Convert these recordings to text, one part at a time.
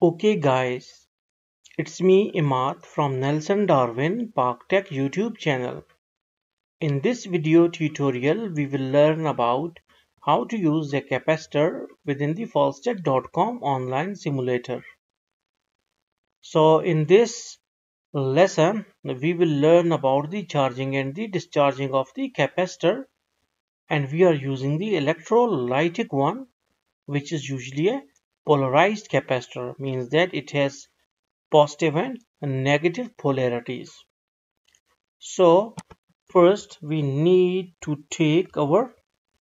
Okay guys, it's me Imad from Nelson Darwin Pak Tech YouTube channel. In this video tutorial we will learn about how to use a capacitor within the Falstad.com online simulator. So in this lesson we will learn about the charging and the discharging of the capacitor and we are using the electrolytic one which is usually a polarized capacitor means that it has positive and negative polarities. So first we need to take our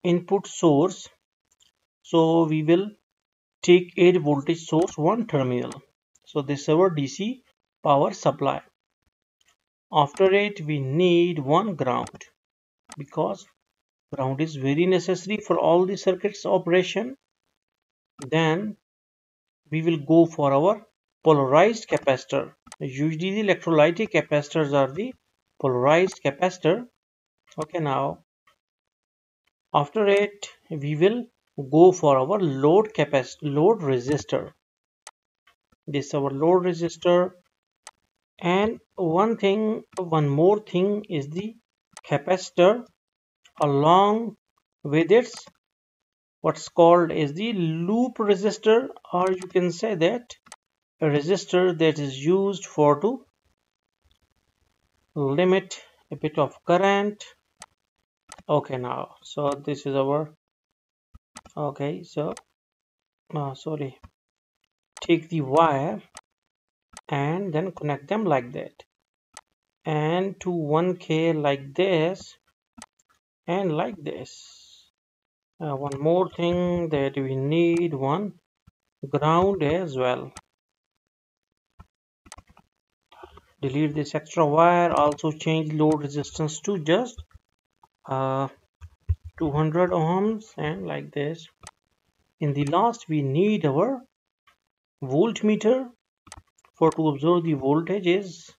input source. So we will take 8 voltage source one terminal. So this is our DC power supply. After it we need one ground because ground is very necessary for all the circuits operation then we will go for our polarized capacitor. Usually the electrolytic capacitors are the polarized capacitor. Okay now after it we will go for our load capacitor load resistor. This is our load resistor. And one thing one more thing is the capacitor along with its what's called is the loop resistor or you can say that a resistor that is used for to limit a bit of current. Okay now so this is our okay so uh, sorry. Take the wire and then connect them like that. And to 1k like this and like this uh, one more thing that we need one ground as well. Delete this extra wire also change load resistance to just uh, 200 ohms and like this. In the last we need our voltmeter. For to observe the voltages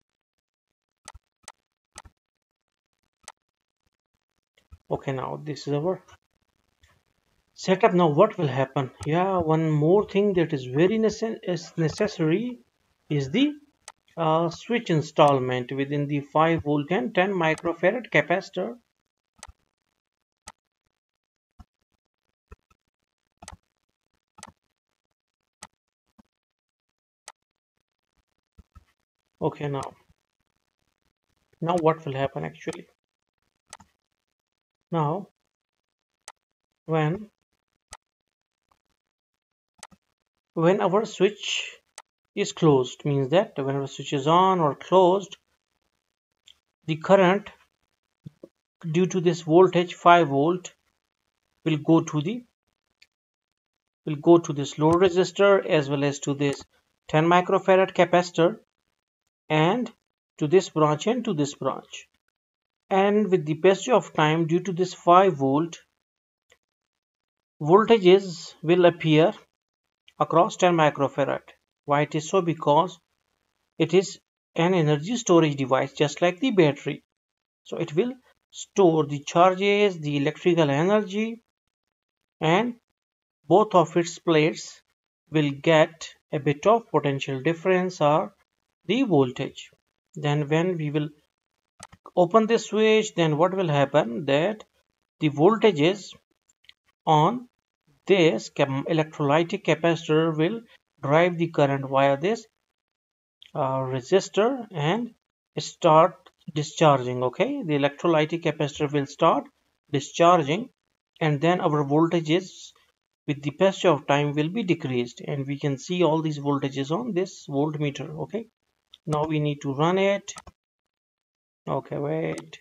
okay now this is our setup. Now what will happen? Yeah one more thing that is very necessary is the uh, switch installment within the 5 volt and 10 microfarad capacitor. Okay now now what will happen actually? Now when when our switch is closed means that whenever switch is on or closed the current due to this voltage 5 volt will go to the will go to this load resistor as well as to this 10 microfarad capacitor and to this branch and to this branch. And with the passage of time due to this 5 volt voltages will appear across 10 microfarad. Why it is so? Because it is an energy storage device just like the battery. So it will store the charges the electrical energy and both of its plates will get a bit of potential difference or the voltage. Then when we will open this switch then what will happen? That the voltages on this electrolytic capacitor will drive the current via this uh, resistor and start discharging okay? The electrolytic capacitor will start discharging and then our voltages with the passage of time will be decreased and we can see all these voltages on this voltmeter okay? Now we need to run it. Okay wait.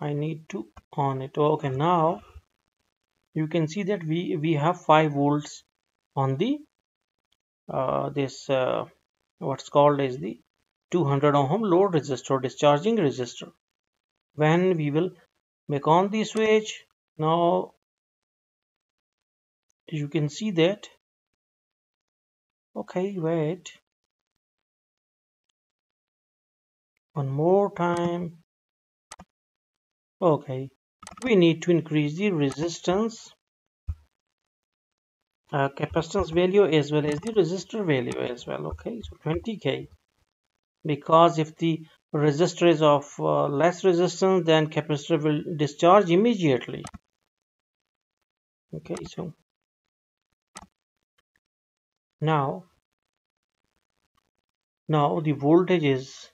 I need to on it. Okay now you can see that we we have 5 volts on the uh, this uh, what's called is the 200 ohm load resistor discharging resistor. When we will make on the switch now you can see that okay wait. One more time. Okay we need to increase the resistance uh, capacitance value as well as the resistor value as well okay? So 20k because if the resistor is of uh, less resistance then capacitor will discharge immediately. Okay so now now the voltage is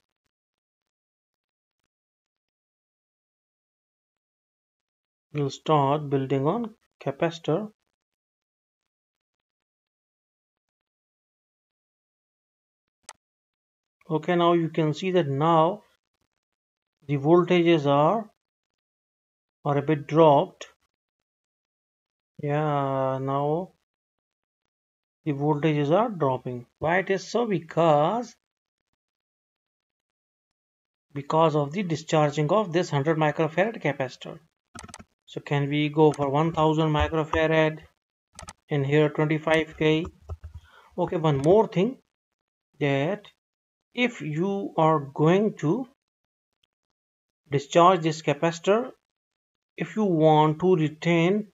will start building on capacitor. Okay now you can see that now the voltages are are a bit dropped. Yeah now the voltages are dropping. Why it is so? Because because of the discharging of this 100 microfarad capacitor so can we go for 1000 microfarad and here 25k okay one more thing that if you are going to discharge this capacitor if you want to retain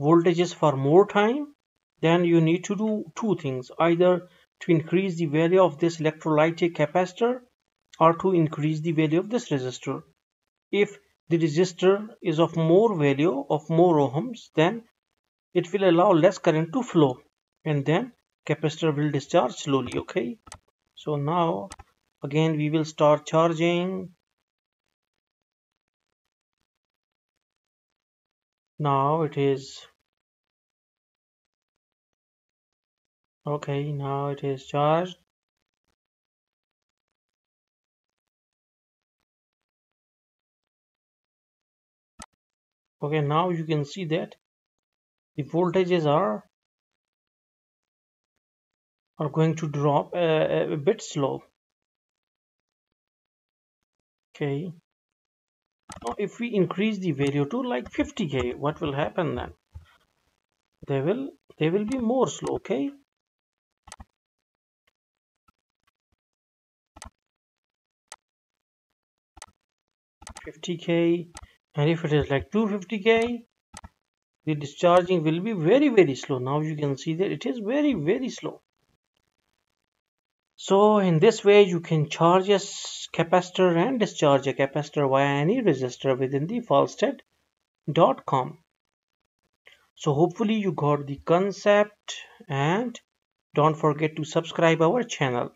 voltages for more time then you need to do two things either to increase the value of this electrolytic capacitor or to increase the value of this resistor. If the resistor is of more value of more ohms then it will allow less current to flow. And then capacitor will discharge slowly okay? So now again we will start charging. Now it is okay now it is charged okay now you can see that the voltages are are going to drop a, a bit slow. Okay. Now if we increase the value to like 50k what will happen then? They will they will be more slow okay? Fifty k, and if it is like 250k the discharging will be very very slow now you can see that it is very very slow so in this way you can charge a capacitor and discharge a capacitor via any resistor within the falstad.com. So hopefully you got the concept and don't forget to subscribe our channel.